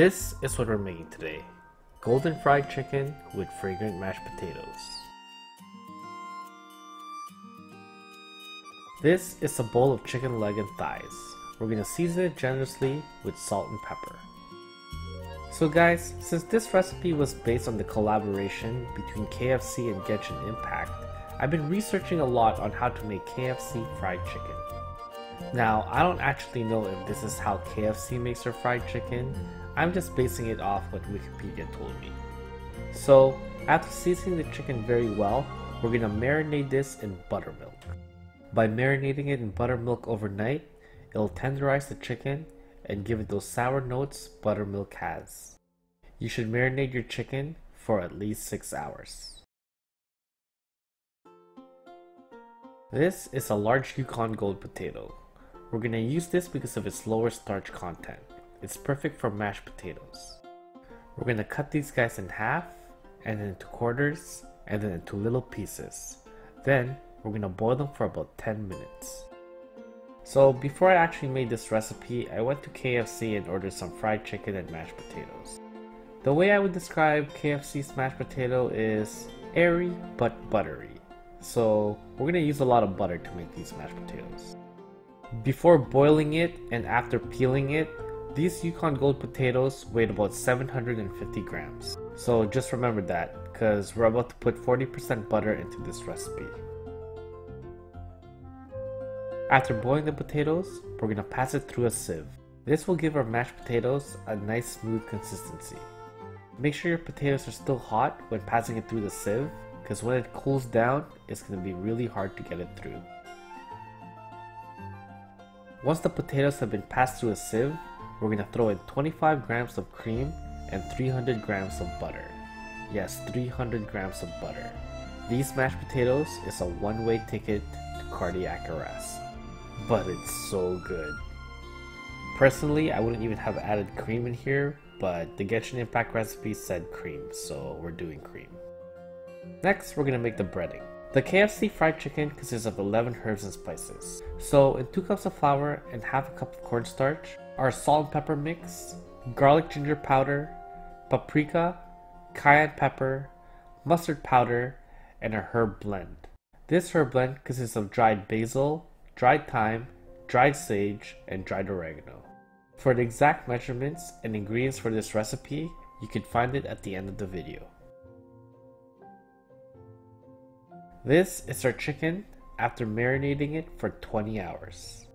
This is what we're making today. Golden fried chicken with fragrant mashed potatoes. This is a bowl of chicken leg and thighs. We're gonna season it generously with salt and pepper. So guys, since this recipe was based on the collaboration between KFC and Genshin Impact, I've been researching a lot on how to make KFC fried chicken. Now, I don't actually know if this is how KFC makes their fried chicken, I'm just basing it off what Wikipedia told me. So, after seasoning the chicken very well, we're gonna marinate this in buttermilk. By marinating it in buttermilk overnight, it'll tenderize the chicken and give it those sour notes buttermilk has. You should marinate your chicken for at least 6 hours. This is a large Yukon Gold potato. We're gonna use this because of its lower starch content. It's perfect for mashed potatoes. We're gonna cut these guys in half, and then into quarters, and then into little pieces. Then, we're gonna boil them for about 10 minutes. So before I actually made this recipe, I went to KFC and ordered some fried chicken and mashed potatoes. The way I would describe KFC's mashed potato is airy but buttery. So we're gonna use a lot of butter to make these mashed potatoes. Before boiling it and after peeling it, these Yukon Gold potatoes weighed about 750 grams. So just remember that, because we're about to put 40% butter into this recipe. After boiling the potatoes, we're going to pass it through a sieve. This will give our mashed potatoes a nice smooth consistency. Make sure your potatoes are still hot when passing it through the sieve, because when it cools down, it's going to be really hard to get it through. Once the potatoes have been passed through a sieve, we're gonna throw in 25 grams of cream and 300 grams of butter. Yes, 300 grams of butter. These mashed potatoes is a one-way ticket to cardiac arrest. But it's so good. Personally, I wouldn't even have added cream in here, but the Genshin Impact recipe said cream, so we're doing cream. Next, we're gonna make the breading. The KFC fried chicken consists of 11 herbs and spices. So in 2 cups of flour and half a cup of cornstarch, our salt and pepper mix, garlic ginger powder, paprika, cayenne pepper, mustard powder, and a herb blend. This herb blend consists of dried basil, dried thyme, dried sage, and dried oregano. For the exact measurements and ingredients for this recipe, you can find it at the end of the video. This is our chicken after marinating it for 20 hours.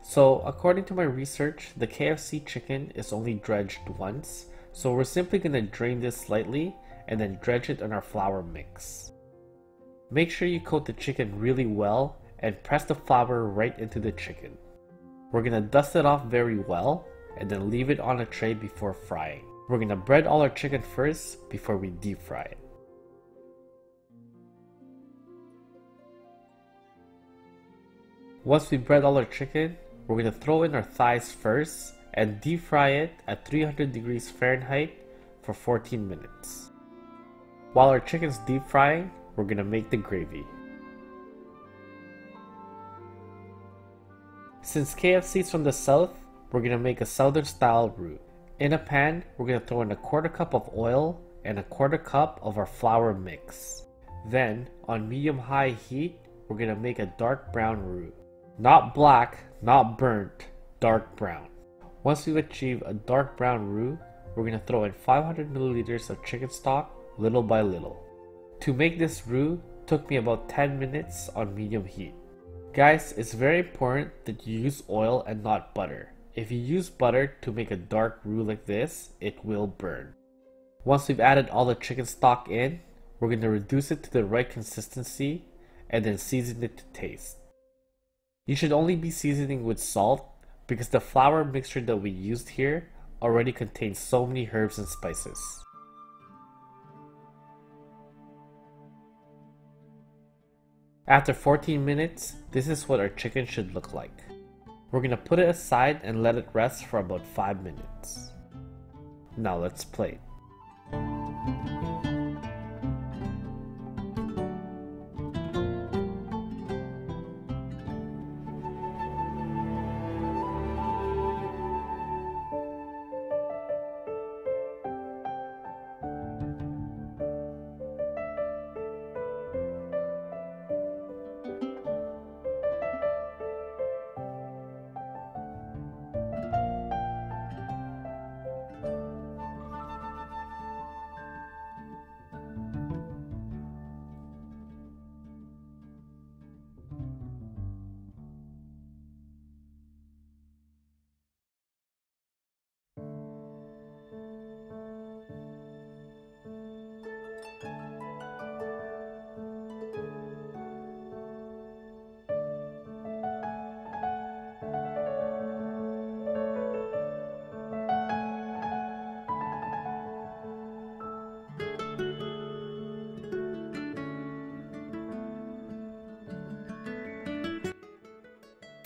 So according to my research, the KFC chicken is only dredged once, so we're simply going to drain this slightly and then dredge it on our flour mix. Make sure you coat the chicken really well and press the flour right into the chicken. We're going to dust it off very well and then leave it on a tray before frying. We're going to bread all our chicken first before we deep fry it. Once we bread all our chicken, we're going to throw in our thighs first and deep fry it at 300 degrees Fahrenheit for 14 minutes. While our chicken's deep frying, we're going to make the gravy. Since KFC is from the south, we're going to make a southern style roux. In a pan, we're going to throw in a quarter cup of oil and a quarter cup of our flour mix. Then, on medium high heat, we're going to make a dark brown roux. Not black, not burnt, dark brown. Once we've achieved a dark brown roux, we're going to throw in 500 milliliters of chicken stock little by little. To make this roux took me about 10 minutes on medium heat. Guys, it's very important that you use oil and not butter. If you use butter to make a dark roux like this, it will burn. Once we've added all the chicken stock in, we're going to reduce it to the right consistency and then season it to taste. You should only be seasoning with salt because the flour mixture that we used here already contains so many herbs and spices. After 14 minutes, this is what our chicken should look like. We're gonna put it aside and let it rest for about 5 minutes. Now let's plate.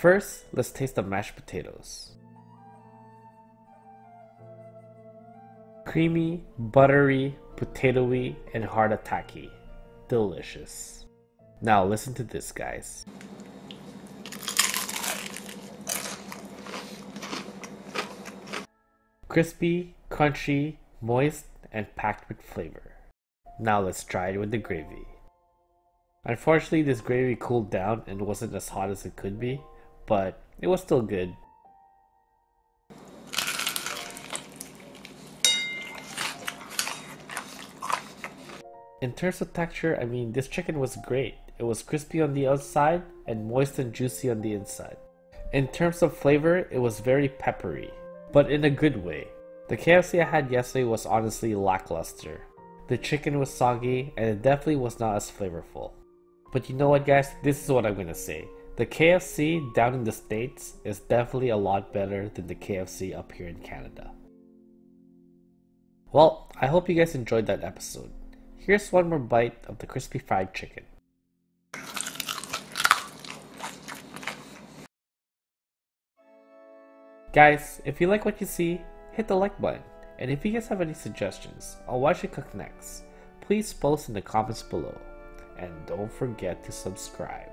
First, let's taste the mashed potatoes. Creamy, buttery, potatoey, and heart attacky. Delicious. Now listen to this guys. Crispy, crunchy, moist, and packed with flavor. Now let's try it with the gravy. Unfortunately, this gravy cooled down and wasn't as hot as it could be, but it was still good. In terms of texture, I mean, this chicken was great. It was crispy on the outside and moist and juicy on the inside. In terms of flavor, it was very peppery but in a good way. The KFC I had yesterday was honestly lackluster. The chicken was soggy and it definitely was not as flavorful. But you know what guys, this is what I'm gonna say. The KFC down in the States is definitely a lot better than the KFC up here in Canada. Well, I hope you guys enjoyed that episode. Here's one more bite of the crispy fried chicken. Guys, if you like what you see, hit the like button. And if you guys have any suggestions on what I should cook next, please post in the comments below. And don't forget to subscribe.